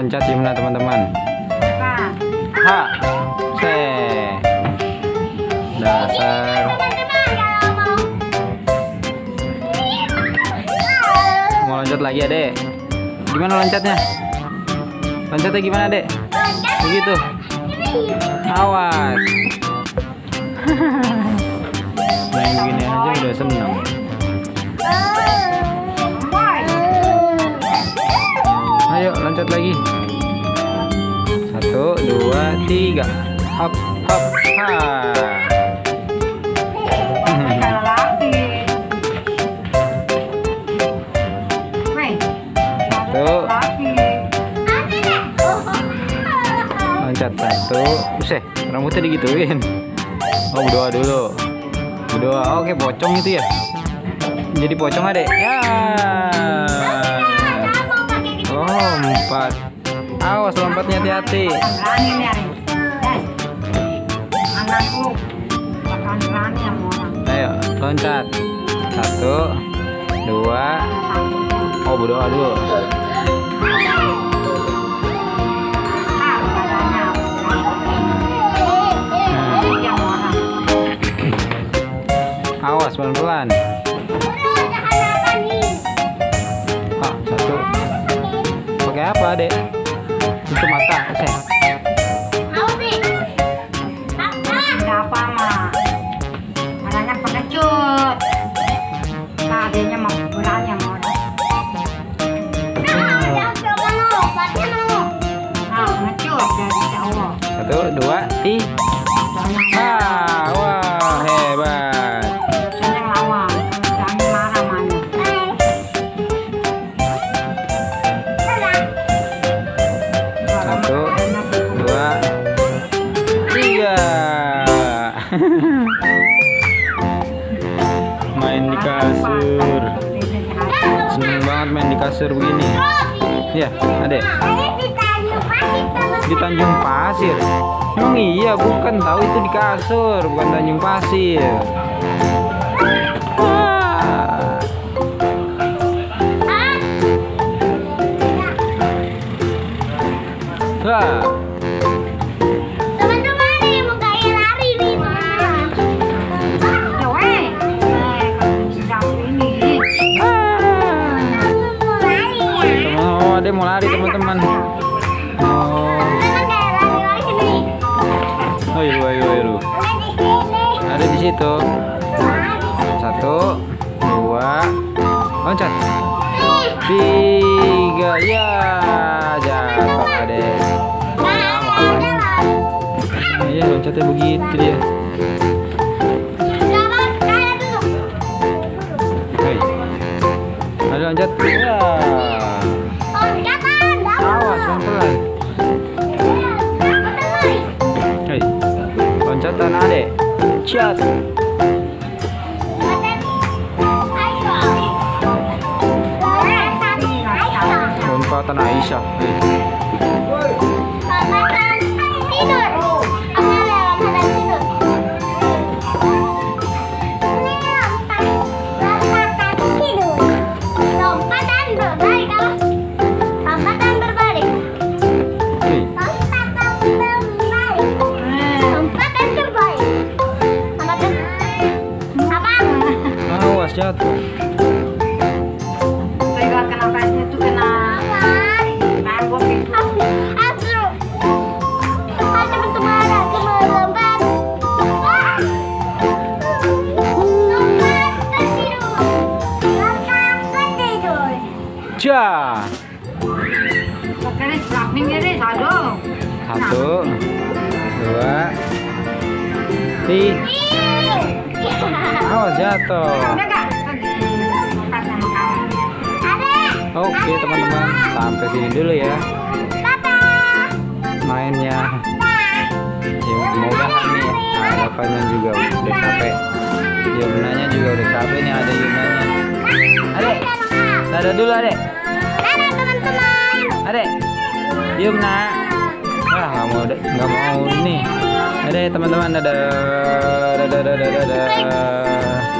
Yumna teman-teman. Nah, H. C. Dasar. Mau loncat lagi adek? Gimana loncatnya? Loncatnya gimana adek? Begitu. Awas. Main begini aja udah seneng. Loncat lagi. Satu, dua, tiga. Hop, hop, ha. Satu, loncat satu. Buset, rambutnya digituin. Oh, berdoa dulu. Berdoa. Oke, pocong itu ya. Jadi pocong adek. Ya. Lompat. Awas lompatnya hati-hati. Eh. Ayo, loncat. Satu, dua. Oh, berdoa dulu. Hmm. Awas pelan-pelan. Pakai apa, Dek? Itu mata, saya. Ada apa, Ma? Badannya pengecut. Nah, adanya mau berani sama orang. Ah, pengecut dari cowok. Satu, dua, main di kasur. Seneng banget main di kasur begini. Ya, adek. Di Tanjung Pasir. Emang iya, bukan tahu itu di kasur, bukan Tanjung Pasir. Wah. Ada mau lari teman-teman. Oh, iya, ayo, ayo, Ada di situ. Satu, dua, loncat. Tiga, ya jatuh adek. Iya, loncatnya begitu dia. Hei, ada loncat. Ya. Loncatan adek. Cat. Lompatan Aisyah. Hei. Lompatan Jatuh. Kena gitu. Lompat. Lompat tertidur. Lompat tertidur. Ja. Strapping ini satu. Satu, dua, tiga. Awas jatuh. Oke teman-teman, sampai sini dulu ya mainnya. Ya, mudah-mudahan nih harapannya juga udah capek. Yumnanya juga udah capek nih ada Yumnanya. Adek, dadah dulu adek. Dadah teman-teman. Adek, Yumna. Wah nggak mau nggak mau ini. Adek teman-teman dadah dadah dadah dadah.